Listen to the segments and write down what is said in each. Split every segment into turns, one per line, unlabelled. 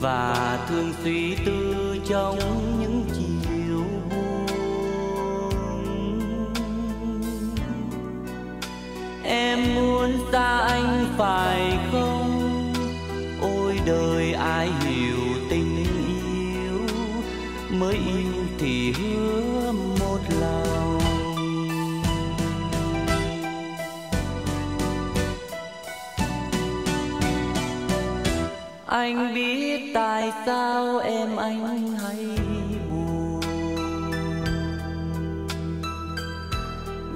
và thường suy tư trong những chiều buồn. Em muốn xa anh phải không? Ôi đời ai hiểu tình yêu? Mới yêu thì hứa anh biết tại sao em anh hay buồn.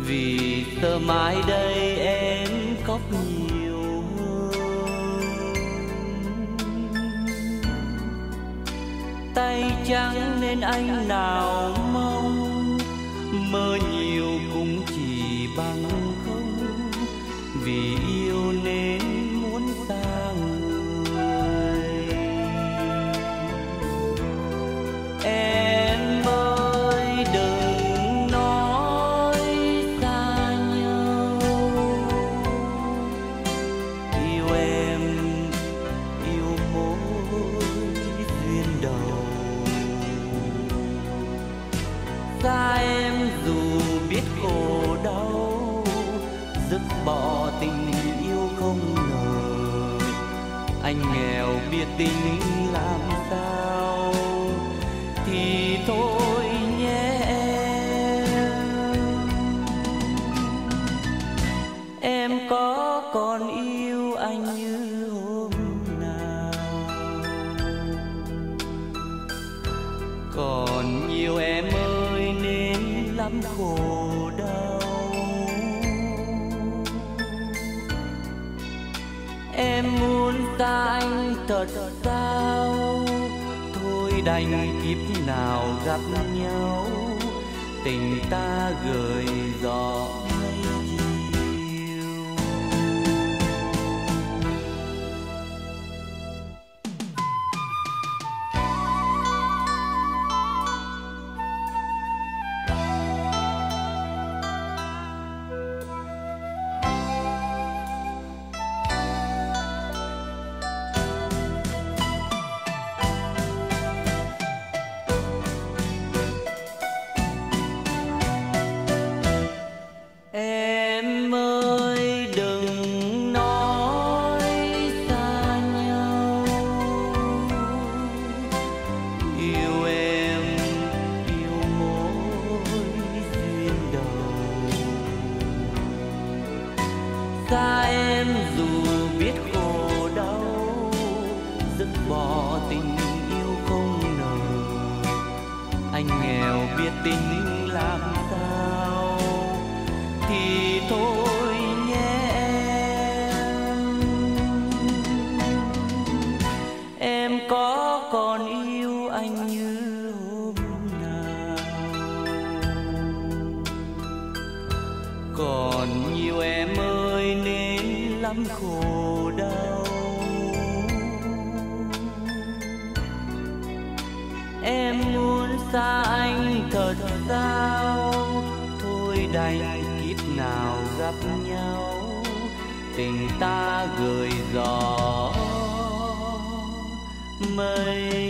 Vì từ mai đây em khóc nhiều hơn. Tay trắng nên anh nào mong, mơ nhiều cũng chỉ bằng không. Vì biết khổ đau dứt bỏ tình yêu không ngờ anh nghèo biết tình làm sao. Thì thôi nhé em. Em có còn yêu anh như hôm nào? Còn nhiều em lắm khổ đau. Em muốn ta anh thật sao thôi đành kiếp nào gặp nhau. Tình ta gửi gió Xa em dù biết khổ đau, Dứt bỏ tình yêu không nở Anh nghèo biết tình lắm khổ đau. Em muốn xa anh thật sao? Thôi đành kiếp nào gặp nhau, tình ta gửi gió. Mây